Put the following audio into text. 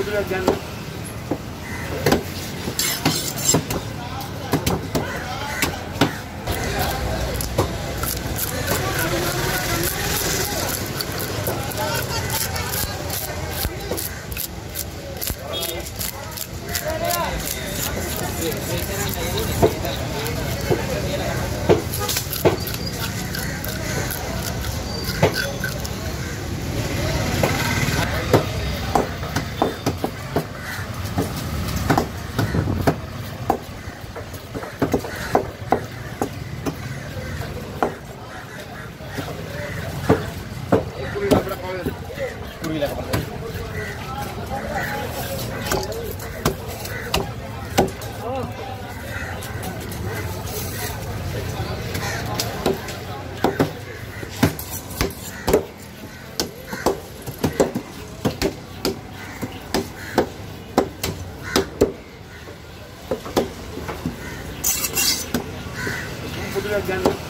kuduga gana kuduga berapa kali kuduga